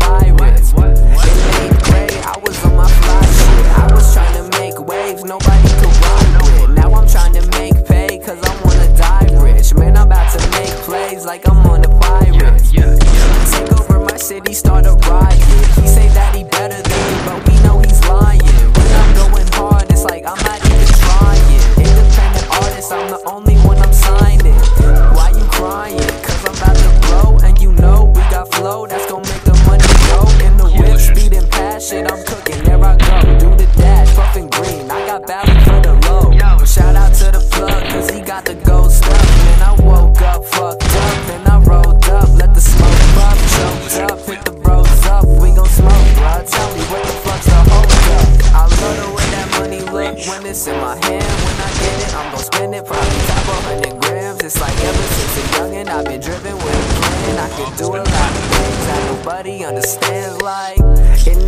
pirates. In eighth grade, I was on my fly shit. I was trying to make waves, nobody could ride with. Now I'm trying to make pay, cause I wanna die rich. Man, I'm about to make plays like I'm on Bally for the low. Shout out to the plug, cause he got the gold stuff. Man, I woke up fucked up, then I rolled up, let the smoke pop, choked up, hit the bros up. We gon' smoke, bruh. Tell me what the fuck's the hold up. I love the way that money look when it's in my hand. When I get it, I'm gon' spend it, probably top a hundred grams. It's like ever since a youngin', I've been driven with a plan. I can do a lot of things that nobody understands. Like in